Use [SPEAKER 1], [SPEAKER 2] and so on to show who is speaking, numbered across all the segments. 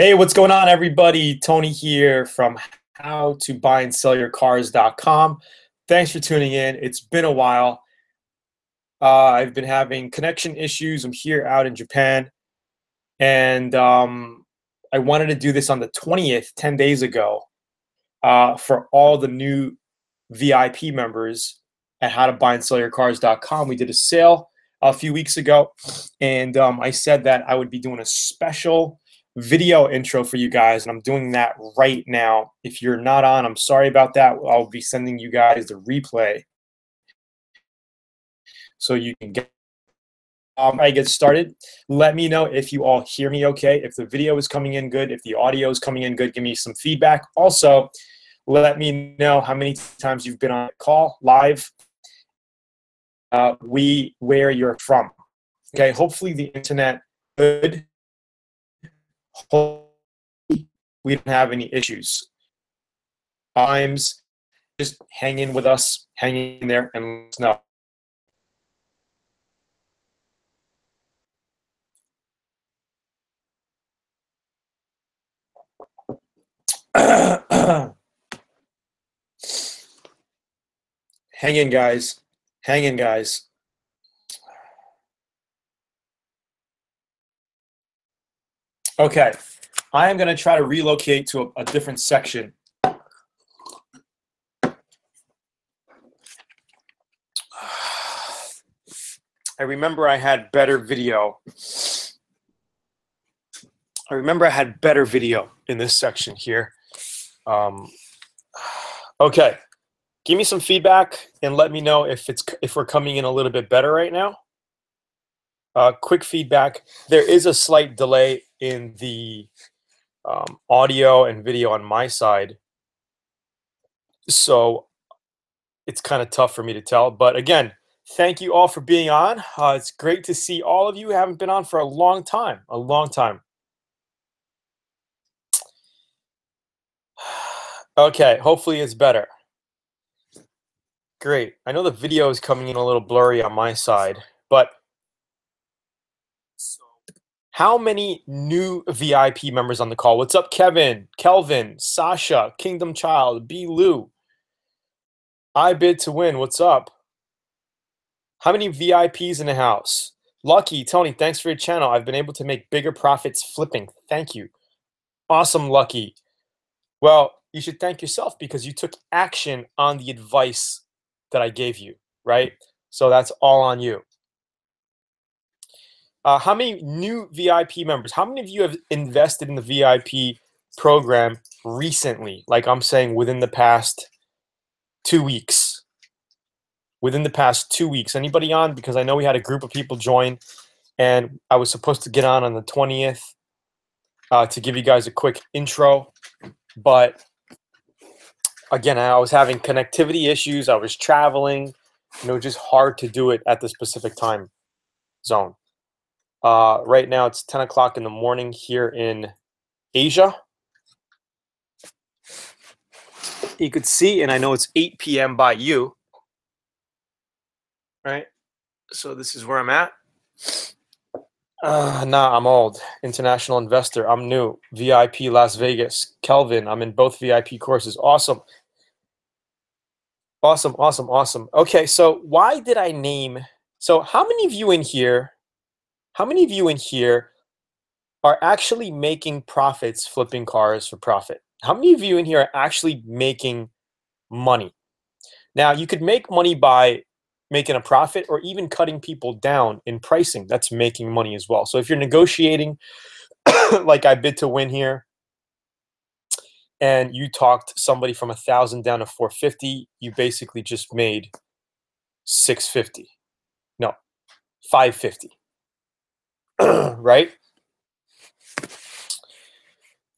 [SPEAKER 1] Hey, what's going on, everybody? Tony here from how to buy and sell your cars.com. Thanks for tuning in. It's been a while. Uh, I've been having connection issues. I'm here out in Japan. And um, I wanted to do this on the 20th, 10 days ago, uh, for all the new VIP members at how to buy and sell your cars.com. We did a sale a few weeks ago. And um, I said that I would be doing a special video intro for you guys, and I'm doing that right now. If you're not on, I'm sorry about that. I'll be sending you guys the replay so you can get um, I get started. Let me know if you all hear me okay, if the video is coming in good, if the audio is coming in good, give me some feedback. Also, let me know how many times you've been on a call live, uh, we where you're from. Okay, hopefully the internet good we don't have any issues. Times, just hang in with us, hang in there, and let us know. hang in, guys. Hang in, guys. Okay, I am going to try to relocate to a, a different section. I remember I had better video. I remember I had better video in this section here. Um, okay, give me some feedback and let me know if it's if we're coming in a little bit better right now. Uh, quick feedback: there is a slight delay in the um, audio and video on my side. So it's kind of tough for me to tell. But again, thank you all for being on. Uh, it's great to see all of you haven't been on for a long time, a long time. Okay, hopefully it's better. Great. I know the video is coming in a little blurry on my side, but how many new VIP members on the call? What's up, Kevin, Kelvin, Sasha, Kingdom Child, B. Lou? I bid to win. What's up? How many VIPs in the house? Lucky, Tony, thanks for your channel. I've been able to make bigger profits flipping. Thank you. Awesome, Lucky. Well, you should thank yourself because you took action on the advice that I gave you, right? So that's all on you. Uh, how many new VIP members? How many of you have invested in the VIP program recently? Like I'm saying, within the past two weeks. Within the past two weeks. Anybody on? Because I know we had a group of people join, and I was supposed to get on on the 20th uh, to give you guys a quick intro. But again, I was having connectivity issues. I was traveling. It was just hard to do it at the specific time zone. Uh, right now it's 10 o'clock in the morning here in Asia. You could see, and I know it's 8 p.m. by you, right? So this is where I'm at. Uh, nah, I'm old. International investor. I'm new. VIP Las Vegas. Kelvin. I'm in both VIP courses. Awesome. Awesome, awesome, awesome. Okay, so why did I name? So, how many of you in here how many of you in here are actually making profits flipping cars for profit? How many of you in here are actually making money? Now, you could make money by making a profit or even cutting people down in pricing. That's making money as well. So if you're negotiating, like I bid to win here, and you talked somebody from a thousand down to 450, you basically just made 650. No, 550. right?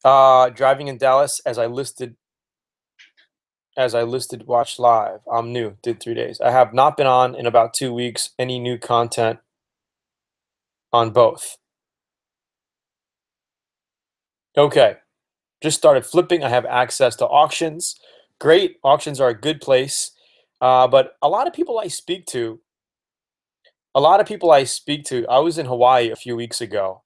[SPEAKER 1] Uh, driving in Dallas, as I listed, as I listed, watch live. I'm new. Did three days. I have not been on in about two weeks. Any new content on both? Okay. Just started flipping. I have access to auctions. Great. Auctions are a good place. Uh, but a lot of people I speak to a lot of people I speak to, I was in Hawaii a few weeks ago,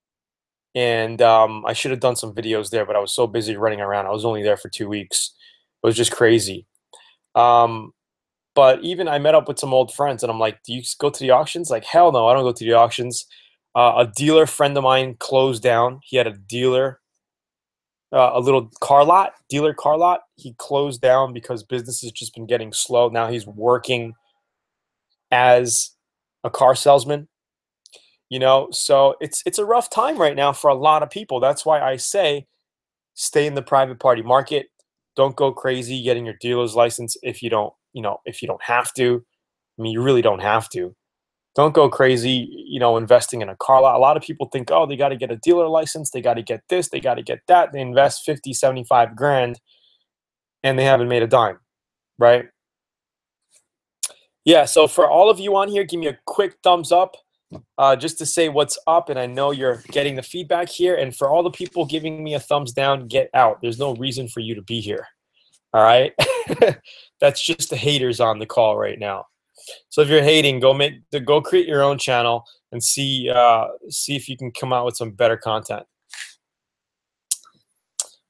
[SPEAKER 1] and um, I should have done some videos there, but I was so busy running around. I was only there for two weeks. It was just crazy. Um, but even I met up with some old friends, and I'm like, "Do you go to the auctions?" Like, hell no, I don't go to the auctions. Uh, a dealer friend of mine closed down. He had a dealer, uh, a little car lot, dealer car lot. He closed down because business has just been getting slow. Now he's working as a car salesman you know? So it's it's a rough time right now for a lot of people. That's why i say stay in the private party market. Don't go crazy getting your dealer's license if you don't you know if you don't have to. I mean you really don't have to. Don't go crazy you know investing in a car lot. A lot of people think oh they got to get a dealer license. They got to get this. They got to get that. They invest 50 75 grand and they haven't made a dime right yeah so for all of you on here give me a quick thumbs up uh, just to say what's up. And I know you're getting the feedback here. And for all the people giving me a thumbs down, get out. There's no reason for you to be here. All right. That's just the haters on the call right now. So if you're hating, go make the go create your own channel and see uh, see if you can come out with some better content.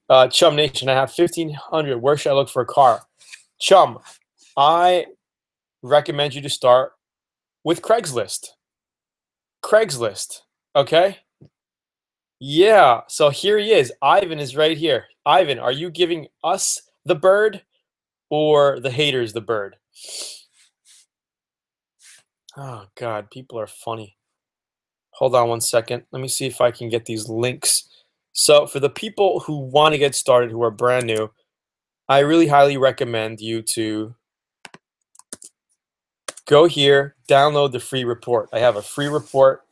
[SPEAKER 1] Uh, Chum Nation, I have 1500. Where should I look for a car? Chum, I recommend you to start with Craigslist. Craigslist. Okay. Yeah. So here he is. Ivan is right here. Ivan, are you giving us the bird or the haters the bird? Oh, God. People are funny. Hold on one second. Let me see if I can get these links. So, for the people who want to get started, who are brand new, I really highly recommend you to go here, download the free report. I have a free report.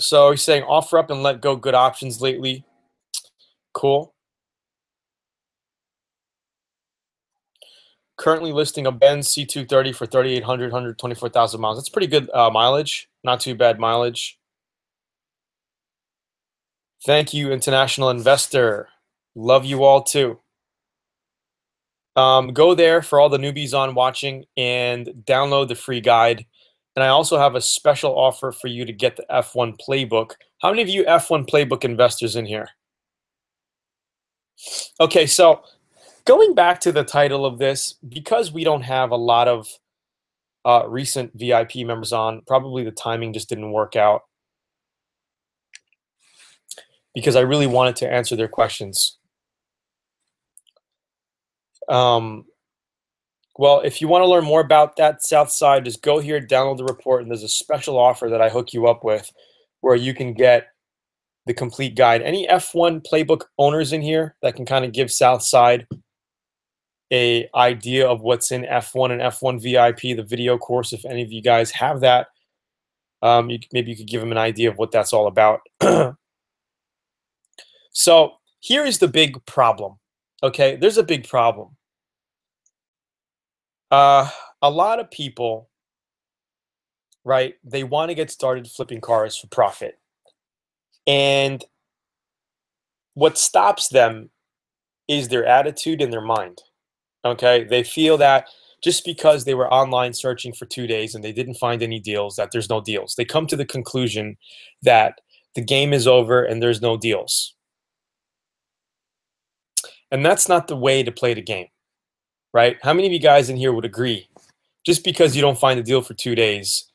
[SPEAKER 1] So he's saying OfferUp and letgo good options lately. Cool. Currently listing a Benz C230 for 3,800, 124,000 miles. That's pretty good uh, mileage. Not too bad mileage. Thank you, international investor. Love you all too. Um, go there for all the newbies on watching and download the free guide. And I also have a special offer for you to get the F1 playbook. How many of you F1 playbook investors in here? Okay, so going back to the title of this, because we don't have a lot of uh, recent VIP members on, probably the timing just didn't work out because I really wanted to answer their questions. Um, well, if you want to learn more about that South Side, just go here, download the report, and there's a special offer that I hook you up with where you can get the complete guide. Any F1 playbook owners in here that can kind of give South Side a idea of what's in F1 and F1 VIP, the video course, if any of you guys have that, um, you, maybe you could give them an idea of what that's all about. so here is the big problem. Okay, there's a big problem. Uh, a lot of people, right? They want to get started flipping cars for profit, and what stops them is their attitude and their mind. Okay, they feel that just because they were online searching for two days and they didn't find any deals, that there's no deals. They come to the conclusion that the game is over and there's no deals. And that's not the way to play the game right? How many of you guys in here would agree? Just because you don't find a deal for two days,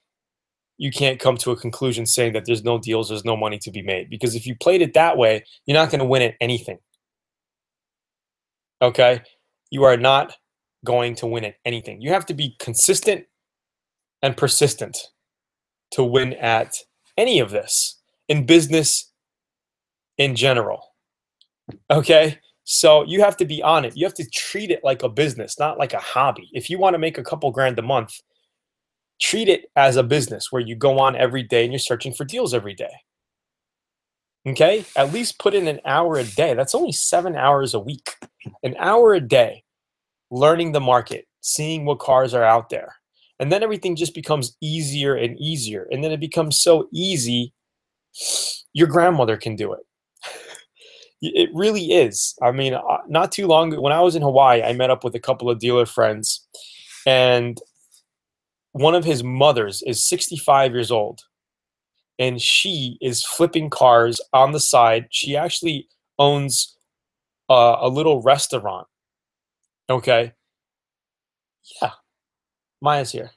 [SPEAKER 1] you can't come to a conclusion saying that there's no deals, there's no money to be made. Because if you played it that way, you're not going to win at anything. Okay? You are not going to win at anything. You have to be consistent and persistent to win at any of this in business in general. Okay? So you have to be on it. You have to treat it like a business, not like a hobby. If you want to make a couple grand a month, treat it as a business where you go on every day and you're searching for deals every day. Okay? At least put in an hour a day. That's only seven hours a week. An hour a day learning the market, seeing what cars are out there. And then everything just becomes easier and easier. And then it becomes so easy, your grandmother can do it. It really is. I mean, uh, not too long when I was in Hawaii, I met up with a couple of dealer friends, and one of his mothers is 65 years old, and she is flipping cars on the side. She actually owns uh, a little restaurant. Okay. Yeah. Maya's here.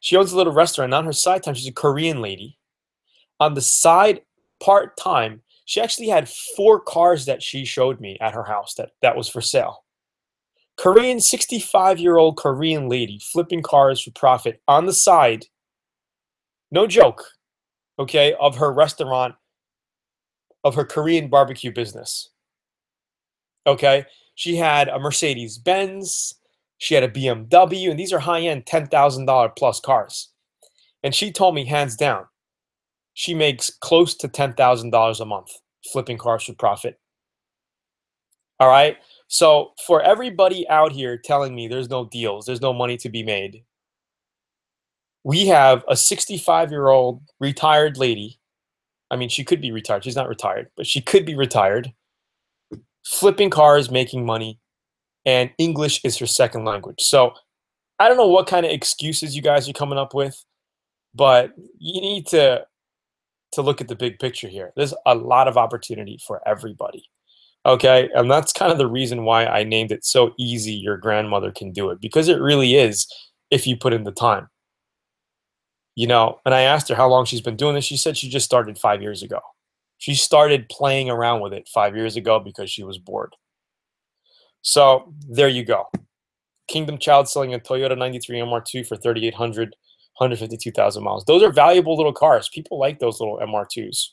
[SPEAKER 1] She owns a little restaurant. On her side time, she's a Korean lady. On the side, part time, she actually had four cars that she showed me at her house that, that was for sale. Korean 65 year old Korean lady flipping cars for profit on the side. No joke, okay, of her restaurant, of her Korean barbecue business. Okay, she had a Mercedes Benz, she had a BMW, and these are high end $10,000 plus cars. And she told me, hands down, she makes close to $10,000 a month flipping cars for profit. All right. So for everybody out here telling me there's no deals, there's no money to be made, we have a 65 year old retired lady. I mean, she could be retired. She's not retired, but she could be retired, flipping cars, making money, and English is her second language. So I don't know what kind of excuses you guys are coming up with, but you need to to look at the big picture here. There's a lot of opportunity for everybody. Okay. And that's kind of the reason why I named it so easy your grandmother can do it because it really is if you put in the time. You know, and I asked her how long she's been doing this. She said she just started five years ago. She started playing around with it five years ago because she was bored. So there you go. Kingdom Child selling a Toyota 93 MR2 for 3,800, 152,000 miles. Those are valuable little cars. People like those little MR2s.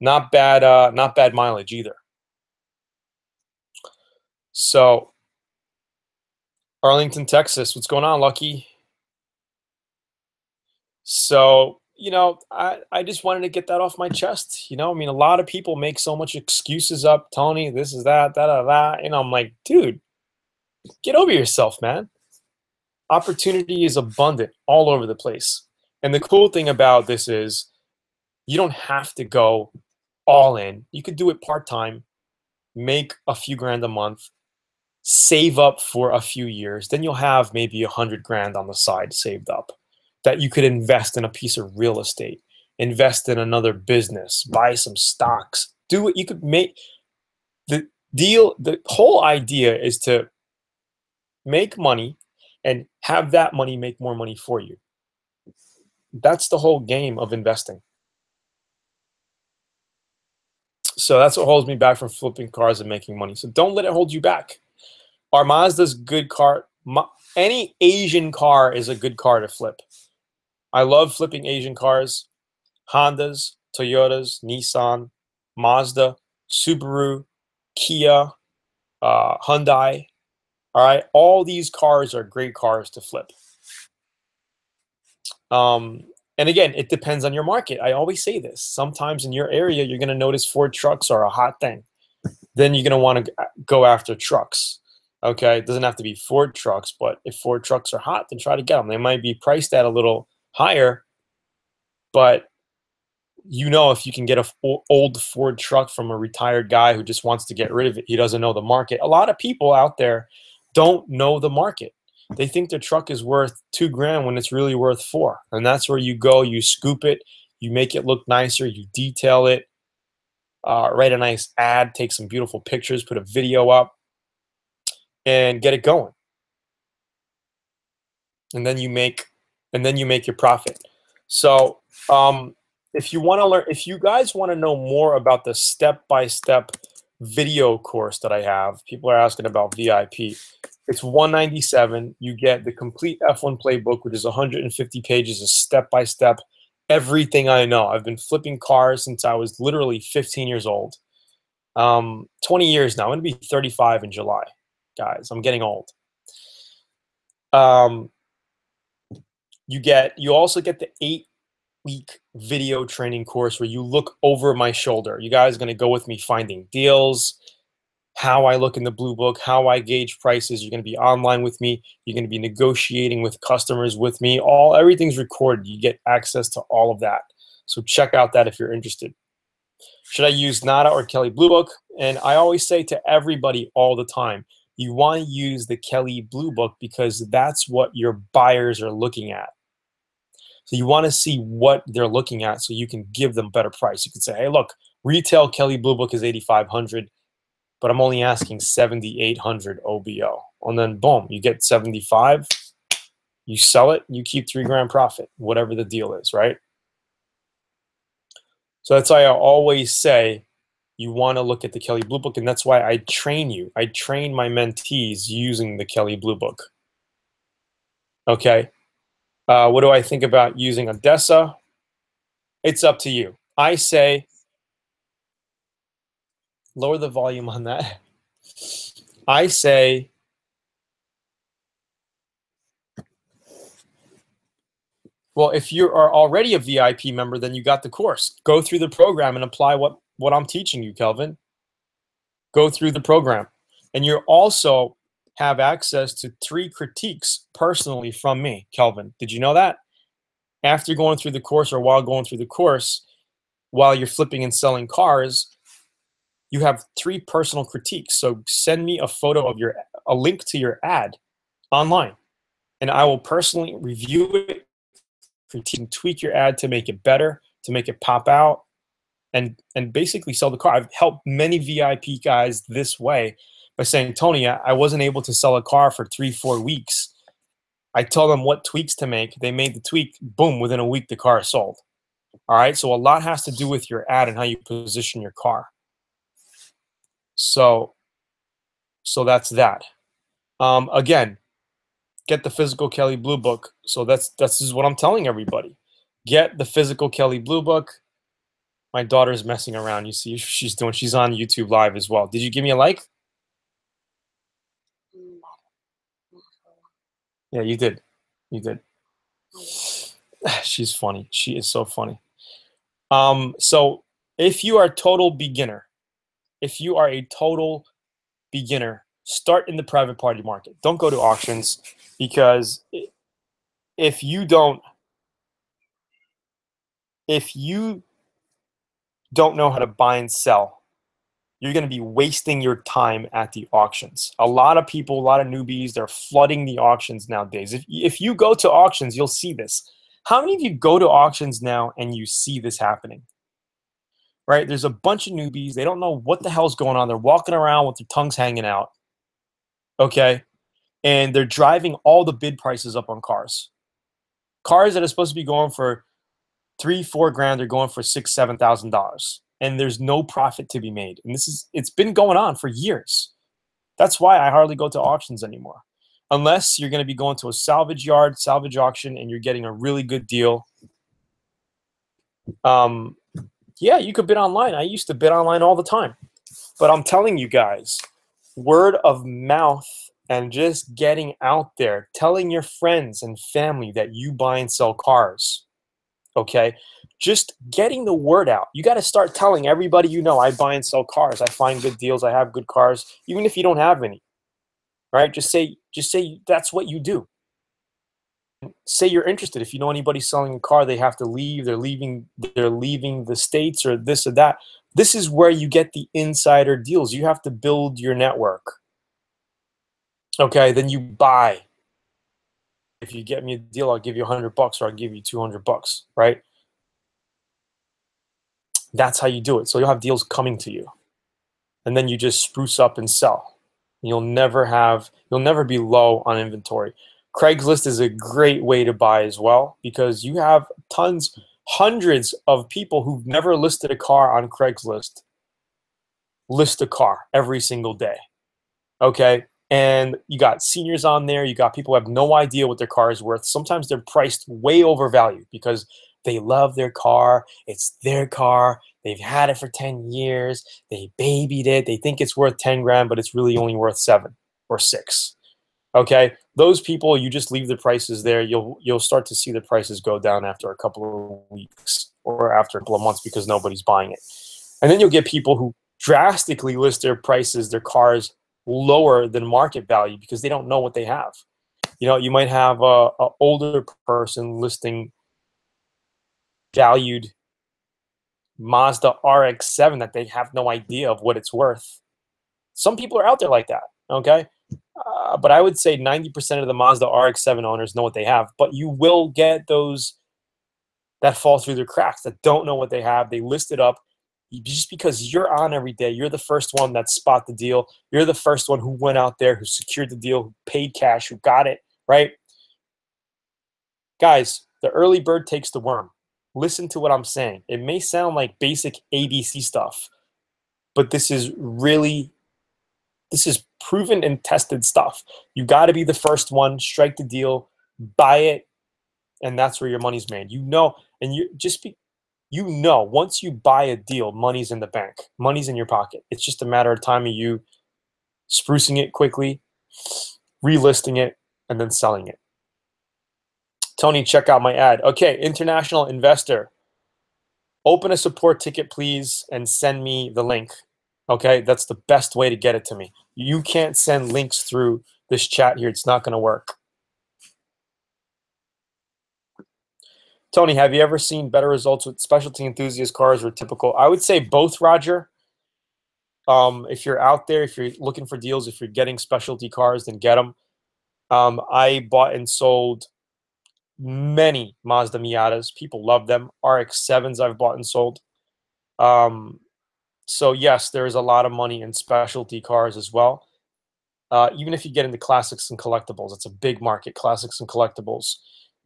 [SPEAKER 1] Not bad, uh, not bad mileage either. So, Arlington, Texas. What's going on, Lucky? So, you know, I, I just wanted to get that off my chest. You know, I mean, a lot of people make so much excuses up, Tony, this is that, that, that, da. And I'm like, dude, get over yourself, man. Opportunity is abundant all over the place. And the cool thing about this is you don't have to go all in. You could do it part time, make a few grand a month, save up for a few years, then you'll have maybe a hundred grand on the side saved up that you could invest in a piece of real estate, invest in another business, buy some stocks, do what you could make. The deal, the whole idea is to make money and have that money make more money for you. That's the whole game of investing. So that's what holds me back from flipping cars and making money. So don't let it hold you back. Our Mazda's good car. Any Asian car is a good car to flip. I love flipping Asian cars. Hondas, Toyotas, Nissan, Mazda, Subaru, Kia, uh, Hyundai. All right, all these cars are great cars to flip. Um, and again, it depends on your market. I always say this. Sometimes in your area, you're going to notice Ford trucks are a hot thing. Then you're going to want to go after trucks. Okay, it doesn't have to be Ford trucks, but if Ford trucks are hot, then try to get them. They might be priced at a little higher, but you know if you can get a old Ford truck from a retired guy who just wants to get rid of it, he doesn't know the market. A lot of people out there don't know the market. They think their truck is worth two grand when it's really worth four. And that's where you go, you scoop it, you make it look nicer, you detail it, uh, write a nice ad, take some beautiful pictures, put a video up, and get it going. And then you make and then you make your profit. So um, if you want to learn, if you guys want to know more about the step-by-step video course that I have, people are asking about VIP. It's 197. You get the complete F1 playbook, which is 150 pages of step-by-step everything I know. I've been flipping cars since I was literally 15 years old. Um, 20 years now. I'm going to be 35 in July guys. I'm getting old. Um, you get you also get the eight week video training course where you look over my shoulder. You guys are going to go with me finding deals, how I look in the blue book, how I gauge prices. You're going to be online with me. You're going to be negotiating with customers with me. All everything's recorded. You get access to all of that. So check out that if you're interested. Should I use Nada or Kelley Blue Book? And I always say to everybody all the time, you want to use the Kelley Blue Book because that's what your buyers are looking at. So you want to see what they're looking at so you can give them better price. You can say, hey, look, retail Kelley Blue Book is 8500 but I'm only asking 7,800 OBO. And then boom, you get 75, you sell it, you keep three grand profit, whatever the deal is, right? So that's why I always say you want to look at the Kelley Blue Book, and that's why I train you. I train my mentees using the Kelley Blue Book. Okay. Uh, what do I think about using ADESA? It's up to you. I say lower the volume on that. I say Well, if you are already a VIP member, then you got the course. Go through the program and apply what, what I'm teaching you, Kelvin. Go through the program. And you also have access to three critiques personally from me, Kelvin. Did you know that? After going through the course or while going through the course, while you're flipping and selling cars, you have three personal critiques. So send me a photo of your a link to your ad online, and I will personally review it, critique, and tweak your ad to make it better, to make it pop out, and and basically sell the car. I've helped many VIP guys this way by saying, Tony, I wasn't able to sell a car for three, four weeks. I told them what tweaks to make. They made the tweak. Boom! Within a week, the car sold. All right. So a lot has to do with your ad and how you position your car. So, so that's that. Um, again, get the physical Kelley Blue Book. So that's that's is what I'm telling everybody. Get the physical Kelley Blue Book. My daughter's messing around. You see, she's doing. She's on YouTube Live as well. Did you give me a like? Yeah, you did. You did. She's funny. She is so funny. Um, so if you are total beginner, if you are a total beginner, start in the private party market. Don't go to auctions because if you don't if you don't know how to buy and sell, you're going to be wasting your time at the auctions. A lot of people, a lot of newbies, they're flooding the auctions nowadays. If, if you go to auctions, you'll see this. How many of you go to auctions now and you see this happening? Right? There's a bunch of newbies. They don't know what the hell's going on. They're walking around with their tongues hanging out. Okay. And they're driving all the bid prices up on cars. Cars that are supposed to be going for three, four grand, they're going for six, seven thousand dollars. And there's no profit to be made. And this is it's been going on for years. That's why I hardly go to auctions anymore. Unless you're going to be going to a salvage yard, salvage auction, and you're getting a really good deal. Um, yeah, you could bid online. I used to bid online all the time. But I'm telling you guys, word of mouth and just getting out there, telling your friends and family that you buy and sell cars. Okay? Just getting the word out. You got to start telling everybody you know I buy and sell cars. I find good deals. I have good cars, even if you don't have any. Right? Just say just say that's what you do say you're interested. If you know anybody selling a car they have to leave. They're leaving they're leaving the states or this or that. This is where you get the insider deals. You have to build your network. Okay then you buy. If you get me a deal i'll give you 100 bucks or i'll give you 200 bucks right? That's how you do it. So you'll have deals coming to you. And then you just spruce up and sell. You'll never have you'll never be low on inventory Craigslist is a great way to buy as well because you have tons, hundreds of people who've never listed a car on Craigslist list a car every single day. Okay. And you got seniors on there, you got people who have no idea what their car is worth. Sometimes they're priced way overvalued because they love their car, it's their car, they've had it for 10 years, they babied it, they think it's worth 10 grand, but it's really only worth seven or six. Okay, those people you just leave the prices there. You'll you'll start to see the prices go down after a couple of weeks or after a couple of months because nobody's buying it. And then you'll get people who drastically list their prices, their cars lower than market value because they don't know what they have. You know, you might have a, a older person listing valued Mazda RX-7 that they have no idea of what it's worth. Some people are out there like that. Okay, uh, but I would say 90% of the Mazda RX-7 owners know what they have. But you will get those that fall through the cracks, that don't know what they have. They list it up just because you're on every day. You're the first one that spot the deal. You're the first one who went out there, who secured the deal, who paid cash, who got it, right? Guys, the early bird takes the worm. Listen to what I'm saying. It may sound like basic ABC stuff, but this is really this is proven and tested stuff. You got to be the first one, strike the deal, buy it, and that's where your money's made. You know, and you just be you know once you buy a deal, money's in the bank, money's in your pocket. It's just a matter of time of you sprucing it quickly, relisting it, and then selling it. Tony, check out my ad. Okay, international investor. Open a support ticket, please, and send me the link. Okay, that's the best way to get it to me. You can't send links through this chat here. It's not going to work. Tony, have you ever seen better results with specialty enthusiast cars or typical? I would say both, Roger. Um, if you're out there, if you're looking for deals, if you're getting specialty cars, then get them. Um, I bought and sold many Mazda Miatas. People love them. RX-7s I've bought and sold. Um, so yes, there's a lot of money in specialty cars as well. Uh, even if you get into classics and collectibles, it's a big market, classics and collectibles.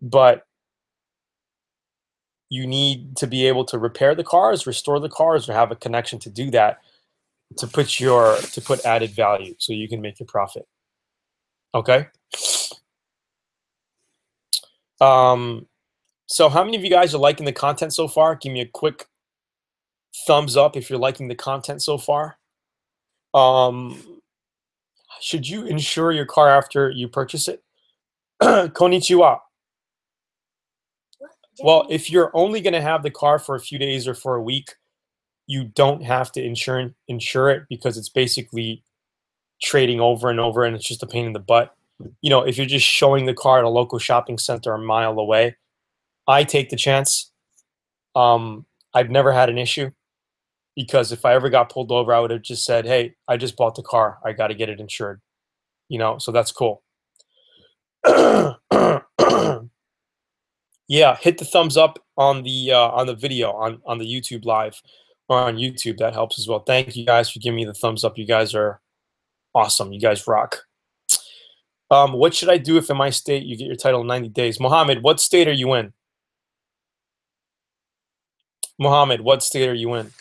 [SPEAKER 1] But you need to be able to repair the cars, restore the cars, or have a connection to do that to put your to put added value so you can make your profit. Okay. Um, so how many of you guys are liking the content so far? Give me a quick thumbs up if you're liking the content so far. Um, should you insure your car after you purchase it? Konnichiwa. Well, if you're only going to have the car for a few days or for a week, you don't have to insure insure it because it's basically trading over and over and it's just a pain in the butt. You know, if you're just showing the car at a local shopping center a mile away, I take the chance. Um, I've never had an issue because if I ever got pulled over, I would have just said, "Hey, I just bought the car. I got to get it insured." You know, so that's cool. yeah, hit the thumbs up on the uh, on the video on on the YouTube live or on YouTube. That helps as well. Thank you guys for giving me the thumbs up. You guys are awesome. You guys rock. Um, what should I do if in my state you get your title in 90 days? Mohammed, what state are you in? Mohammed, what state are you in?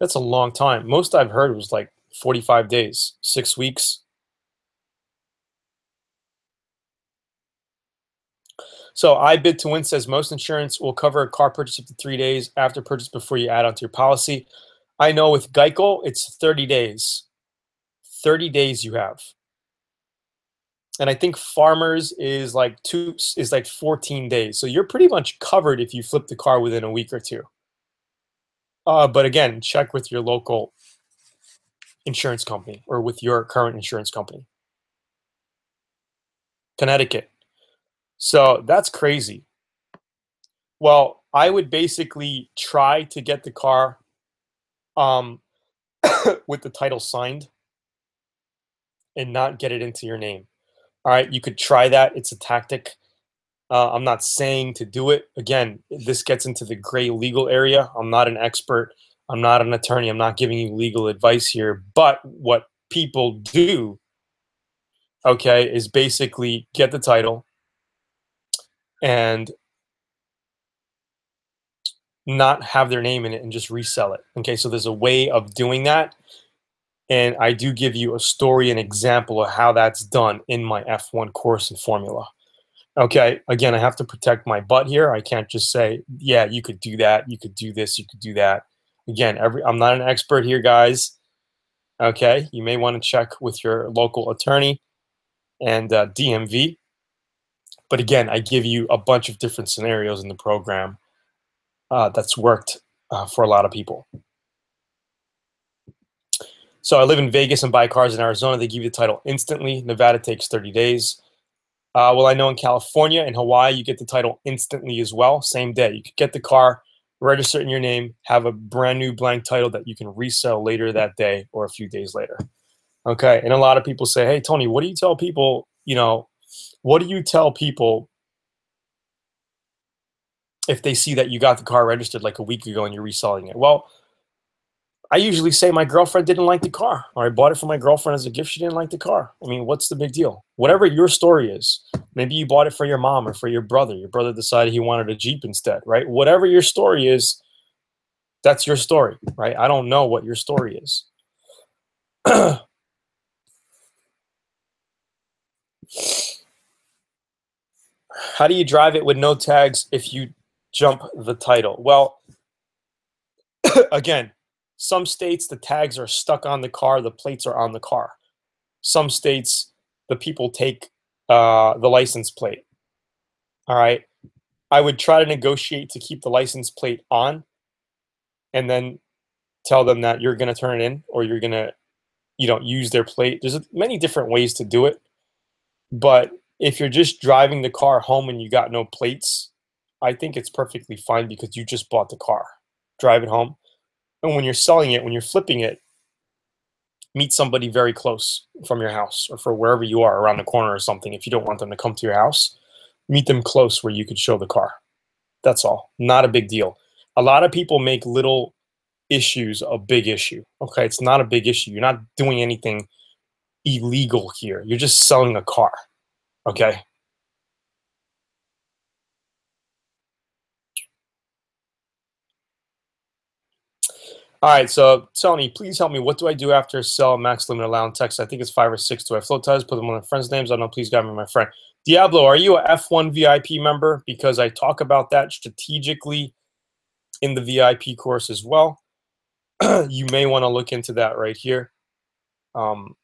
[SPEAKER 1] That's a long time. Most I've heard was like 45 days, six weeks. So I bid to win says most insurance will cover a car purchase up to three days after purchase before you add onto your policy. I know with Geico, it's 30 days. 30 days you have. And I think farmers is like two is like 14 days. So you're pretty much covered if you flip the car within a week or two. Uh, but again, check with your local insurance company or with your current insurance company. Connecticut. So that's crazy. Well, I would basically try to get the car um, with the title signed and not get it into your name. All right, you could try that. It's a tactic. Uh, I'm not saying to do it. Again, this gets into the gray legal area. I'm not an expert. I'm not an attorney. I'm not giving you legal advice here. But what people do, okay, is basically get the title, and not have their name in it and just resell it. Okay, so there's a way of doing that. And I do give you a story and example of how that's done in my F1 course and formula. Okay, again, I have to protect my butt here. I can't just say, yeah, you could do that, you could do this, you could do that. Again, every I'm not an expert here, guys. Okay, you may want to check with your local attorney and uh, DMV but again, I give you a bunch of different scenarios in the program uh, that's worked uh, for a lot of people. So I live in Vegas and buy cars in Arizona. They give you the title instantly. Nevada takes 30 days. Uh, well, I know in California and Hawaii, you get the title instantly as well, same day. You could get the car, register in your name, have a brand new blank title that you can resell later that day or a few days later. Okay, and a lot of people say, hey, Tony, what do you tell people, you know, what do you tell people if they see that you got the car registered like a week ago and you're reselling it. Well, I usually say my girlfriend didn't like the car, or I bought it for my girlfriend as a gift. She didn't like the car. I mean, what's the big deal? Whatever your story is, maybe you bought it for your mom or for your brother. Your brother decided he wanted a Jeep instead, right? Whatever your story is, that's your story, right? I don't know what your story is. How do you drive it with no tags if you jump the title? Well, again, some states the tags are stuck on the car, the plates are on the car. Some states the people take uh, the license plate. All right. I would try to negotiate to keep the license plate on and then tell them that you're going to turn it in or you're going to you know use their plate. There's many different ways to do it. But if you're just driving the car home and you got no plates, I think it's perfectly fine because you just bought the car. Drive it home. And when you're selling it, when you're flipping it, meet somebody very close from your house or for wherever you are around the corner or something. If you don't want them to come to your house, meet them close where you could show the car. That's all. Not a big deal. A lot of people make little issues a big issue. Okay, it's not a big issue. You're not doing anything illegal here. You're just selling a car. Okay. All right, so Tony, please help me. What do I do after sell max limit allowance text? I think it's five or six. Do I float ties, put them on my friends' names? I don't know. Please guide me, my friend. Diablo, are you a F1 VIP member? Because I talk about that strategically in the VIP course as well. you may want to look into that right here. Um,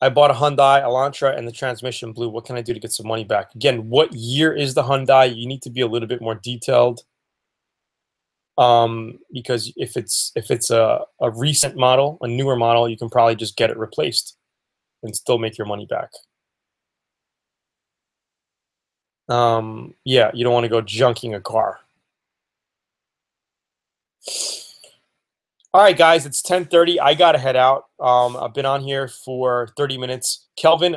[SPEAKER 1] I bought a Hyundai Elantra and the transmission blew. What can I do to get some money back? Again, what year is the Hyundai? You need to be a little bit more detailed. Um, because if it's if it's a, a recent model, a newer model, you can probably just get it replaced and still make your money back. Um, yeah, you don't want to go junking a car. All right, guys, it's 10:30. I gotta head out. Um, I've been on here for 30 minutes. Kelvin,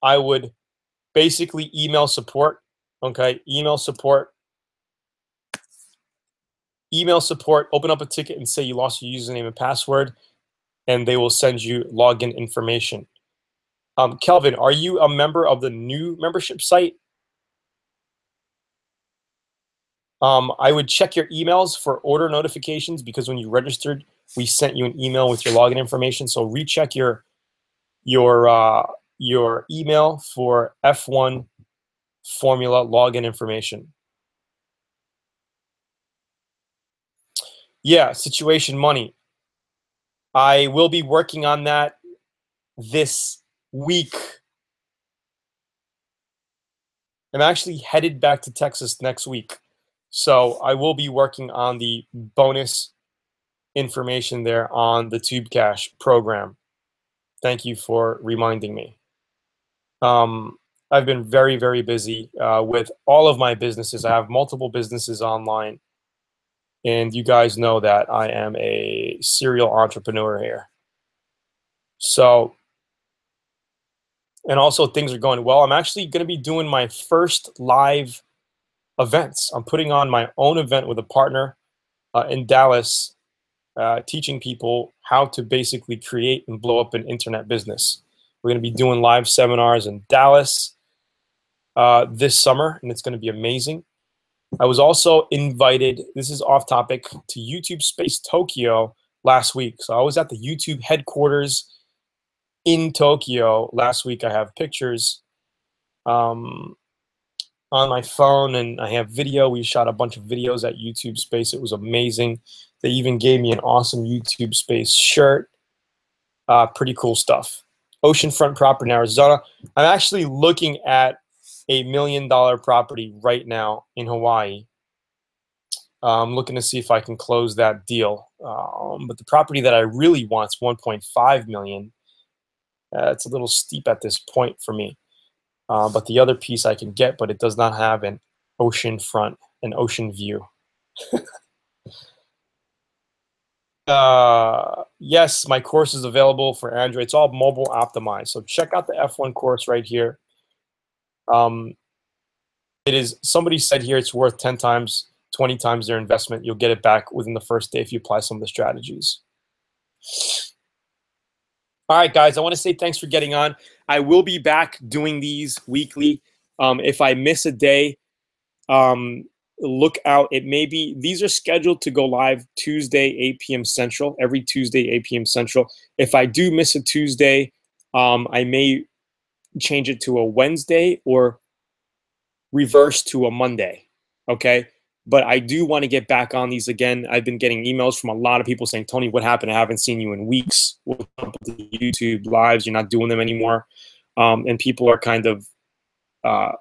[SPEAKER 1] I would basically email support. Okay, email support. Email support. Open up a ticket and say you lost your username and password, and they will send you login information. Um, Kelvin, are you a member of the new membership site? Um, I would check your emails for order notifications because when you registered, we sent you an email with your login information. So recheck your your uh, your email for F1 formula login information. Yeah, situation money. I will be working on that this week. I'm actually headed back to Texas next week. So I will be working on the bonus information there on the Tube Cash program. Thank you for reminding me. Um, I've been very, very busy uh, with all of my businesses. I have multiple businesses online. And you guys know that I am a serial entrepreneur here. So, and also things are going well. I'm actually going to be doing my first live events. I'm putting on my own event with a partner uh, in Dallas, uh, teaching people how to basically create and blow up an internet business. We're going to be doing live seminars in Dallas uh, this summer, and it's going to be amazing. I was also invited, this is off topic, to YouTube Space Tokyo last week. So I was at the YouTube headquarters in Tokyo last week. I have pictures. Um, on my phone and I have video. We shot a bunch of videos at YouTube Space. It was amazing. They even gave me an awesome YouTube Space shirt. Uh, pretty cool stuff. Oceanfront property in Arizona. I'm actually looking at a million dollar property right now in Hawaii. Uh, I'm looking to see if I can close that deal. Um, but the property that I really want is 1.5 million. Uh, it's a little steep at this point for me. Uh, but the other piece I can get, but it does not have an ocean front, an ocean view. uh, yes, my course is available for Android. It's all mobile optimized. So check out the F1 course right here. Um, it is somebody said here it's worth 10 times, 20 times their investment. You'll get it back within the first day if you apply some of the strategies. All right, guys, I want to say thanks for getting on. I will be back doing these weekly. Um, if I miss a day, um, look out. It may be, these are scheduled to go live Tuesday, 8 p.m. Central, every Tuesday, 8 p.m. Central. If I do miss a Tuesday, um, I may change it to a Wednesday or reverse to a Monday. Okay. But I do want to get back on these again. I've been getting emails from a lot of people saying, Tony, what happened? I haven't seen you in weeks. With YouTube lives, you're not doing them anymore. Um, and people are kind of uh,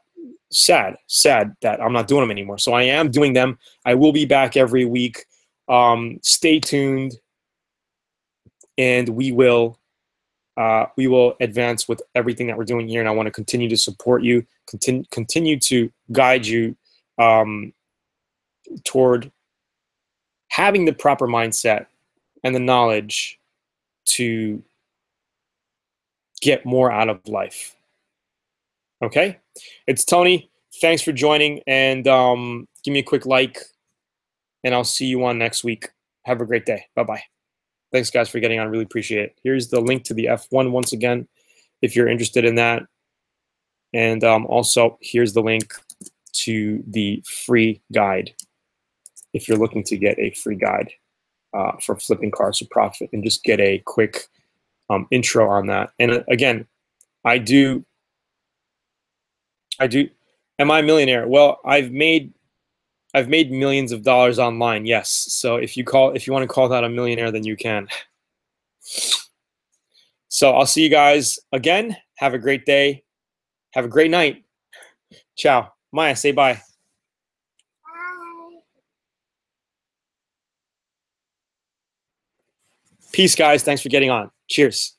[SPEAKER 1] sad, sad that I'm not doing them anymore. So I am doing them. I will be back every week. Um, stay tuned, and we will uh, we will advance with everything that we're doing here. And I want to continue to support you, continue continue to guide you um, toward having the proper mindset and the knowledge to get more out of life. Okay, it's Tony. Thanks for joining, and um, give me a quick like, and I'll see you on next week. Have a great day. Bye bye. Thanks, guys, for getting on. Really appreciate it. Here's the link to the F1 once again, if you're interested in that. And um, also, here's the link to the free guide if you're looking to get a free guide uh, for flipping cars to profit and just get a quick um, intro on that. And uh, again, I do, I do, am I a millionaire? Well, I've made I've made millions of dollars online. Yes. So if you call if you want to call that a millionaire, then you can. So I'll see you guys again. Have a great day. Have a great night. Ciao. Maya, say bye. Bye. Peace, guys. Thanks for getting on. Cheers.